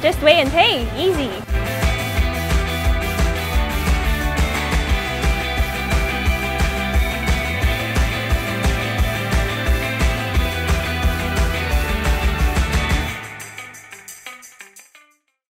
Just wait and pay, easy.